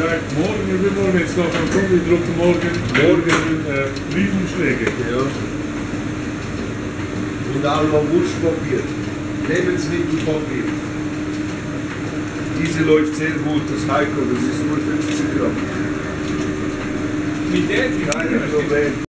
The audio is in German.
Morgen, übermorgen, wenn es noch kommt, wir drucken morgen, morgen äh, Briefumschläge. Ja. Und auch noch Wurstpapier. Lebensmittelpapier. Diese läuft sehr gut, das Heiko, das ist nur 50 Gramm. Mit der, Kein Problem.